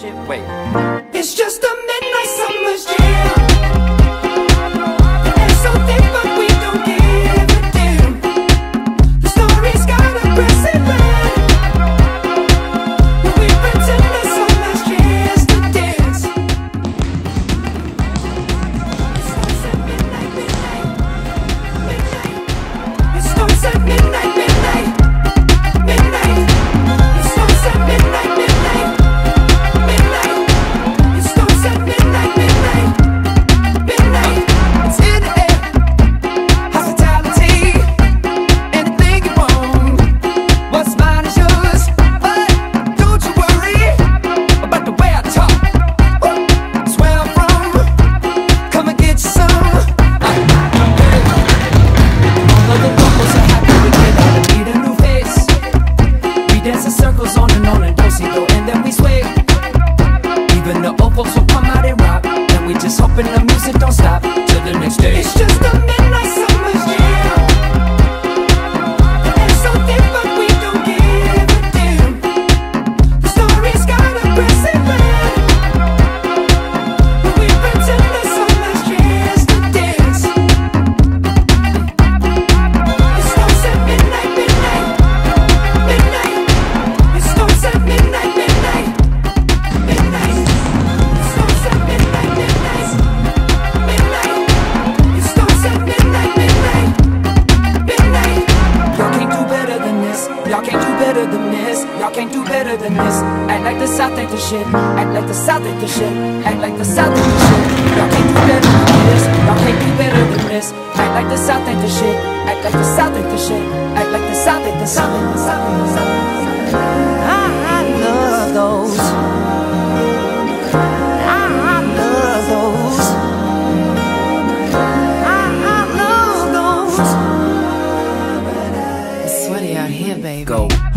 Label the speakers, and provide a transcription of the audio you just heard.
Speaker 1: Shit, wait.
Speaker 2: It's just a minute. circles on and on and this Y'all can't do better than this Y'all can't do better than this Act like the South ain't the shit Act like the South ain't the shit Act like the South ain't the shit Y'all can't do better than this Y'all can't do better than this Act like the South ain't the shit Act like the South ain't the shit Act like the South ain't the South ain't the South ain't the South here, baby.
Speaker 1: Go.